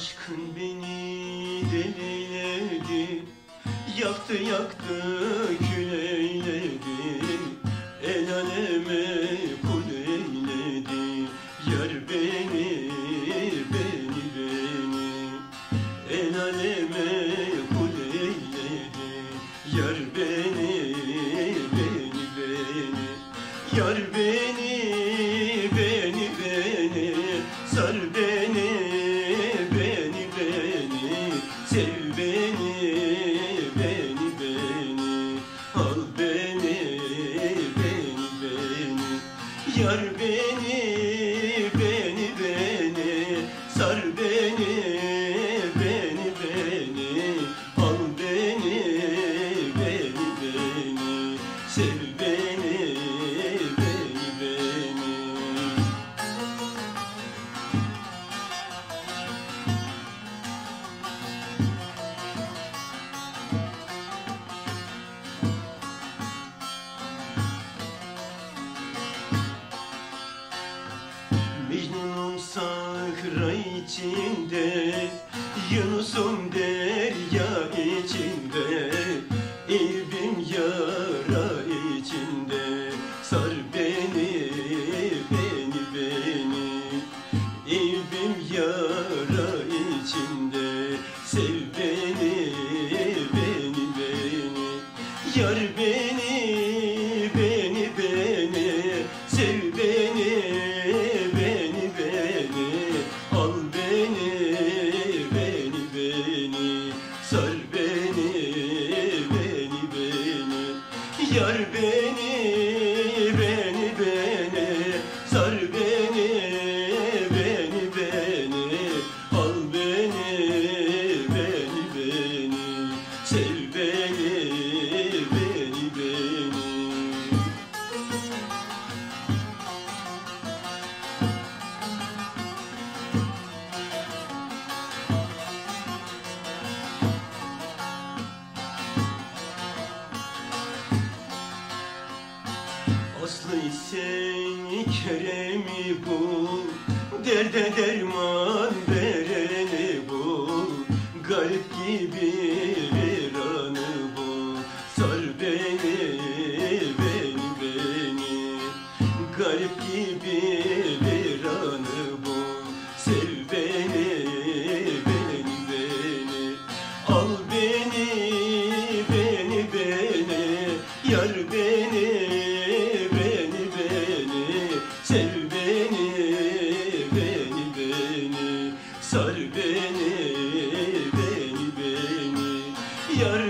Aşkın beni deliledi Yaktı yaktı kül eyledi. El aleme kul eyledi Yar beni, beni, beni. El aleme kul eyledi Yar beni, beni, beni. Yar beni, beni, beni. Sar beni, Mecnun'um sahra içinde Yunus'um derya içinde Eyüp'üm yara içinde. Sar beni, beni, beni. Eyüp'üm yara içinde. Sev beni, beni, beni. Yar beni, Yar beni, beni, beni. Sar beni, beni, beni. Al beni, beni, beni. Sev seni keremi bu Derde derman vereni bu. Garip gibi bir anı bu Sar beni, beni, beni. Garip gibi bir anı Sev beni, beni, beni. Sar beni, beni, beni. Yar